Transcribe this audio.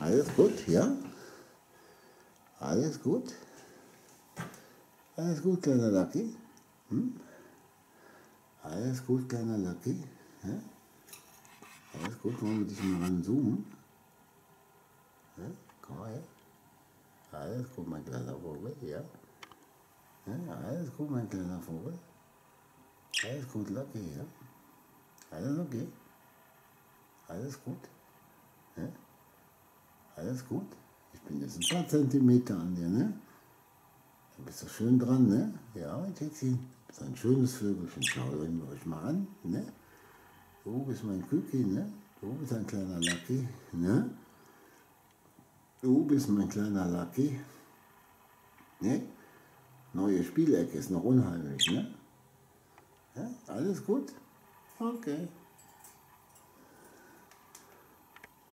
Alles gut, ja? Alles gut? Alles gut, kleiner Lucky? Hm? Alles gut, kleiner Lucky? Ja? Alles gut, wollen wir dich mal ranzoomen? Ja? Komm mal her. Alles gut, mein kleiner Vogel, ja? ja? Alles gut, mein kleiner Vogel. Alles gut, Lucky, ja? Alles okay? Alles gut? Ja? Alles gut? Ich bin jetzt ein paar Zentimeter an dir, ne? Du bist doch schön dran, ne? Ja. Du bist ein schönes Vögelchen. Schauen wir euch mal an, ne? Du bist mein Küken, ne? Du bist ein kleiner Lucky, ne? Du bist mein kleiner Lucky. Ne? Neue Spielecke ist noch unheimlich, ne? Ja, alles gut? Okay.